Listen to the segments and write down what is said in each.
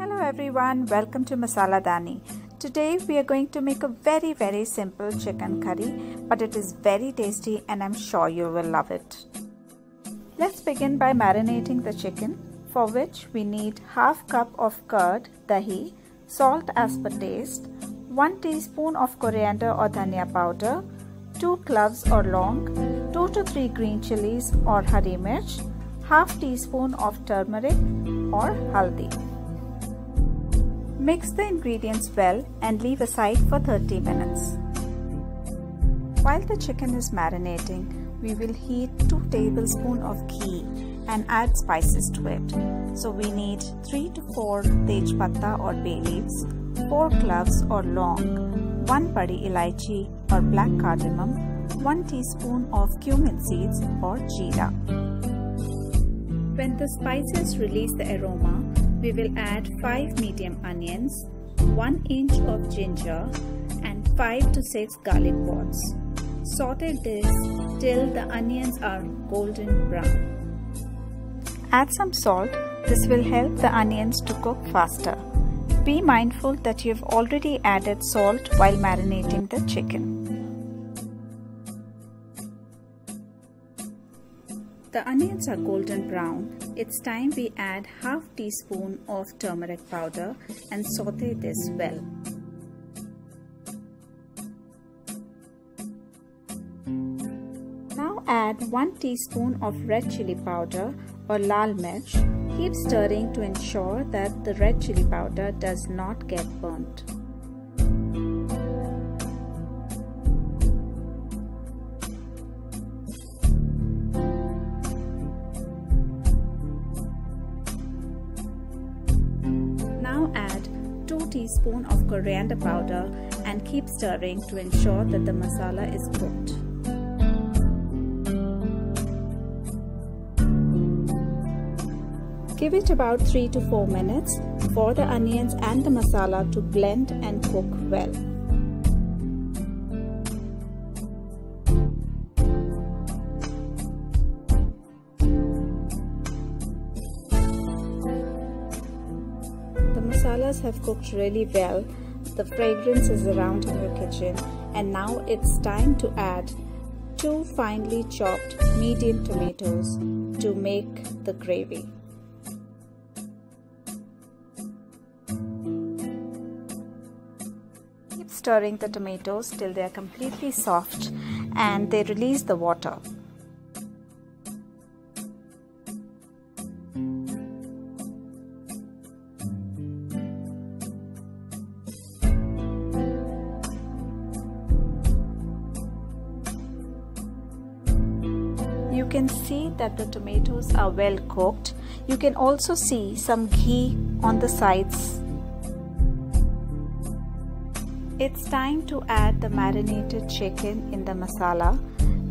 Hello everyone, welcome to Masala Daani. Today we are going to make a very very simple chicken curry but it is very tasty and I'm sure you will love it. Let's begin by marinating the chicken for which we need half cup of curd, dahi, salt as per taste, 1 teaspoon of coriander or dhania powder, 2 cloves or long, 2 to 3 green chilies or hari mirch, half teaspoon of turmeric or haldi. Mix the ingredients well and leave aside for 30 minutes. While the chicken is marinating, we will heat 2 tablespoons of ghee and add spices to it. So we need 3 to 4 tej patta or bay leaves, 4 cloves or long, 1 badi elaichi or black cardamom, 1 teaspoon of cumin seeds or jeera. When the spices release the aroma, we will add 5 medium onions, 1 inch of ginger and 5 to 6 garlic pods. Saute this till the onions are golden brown. Add some salt. This will help the onions to cook faster. Be mindful that you have already added salt while marinating the chicken. The onions are golden brown. It's time we add half teaspoon of turmeric powder and saute this well. Now add 1 teaspoon of red chili powder or lal mirch. Keep stirring to ensure that the red chili powder does not get burnt. Now add 2 teaspoon of coriander powder and keep stirring to ensure that the masala is cooked. Give it about 3 to 4 minutes for the onions and the masala to blend and cook well. Masalas have cooked really well. The fragrance is around in your kitchen and now it's time to add two finely chopped medium tomatoes to make the gravy. Keep stirring the tomatoes till they are completely soft and they release the water. You can see that the tomatoes are well cooked. You can also see some ghee on the sides. It's time to add the marinated chicken in the masala.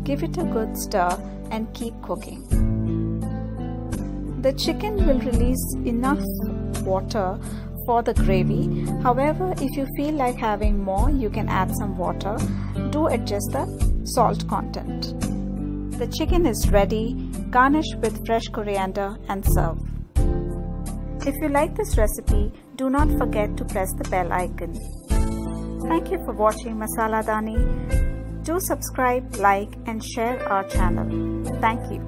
Give it a good stir and keep cooking. The chicken will release enough water for the gravy. However, if you feel like having more, you can add some water. Do adjust the salt content. The chicken is ready. Garnish with fresh coriander and serve. If you like this recipe, do not forget to press the bell icon. Thank you for watching Masala Daani. Do subscribe, like and share our channel. Thank you.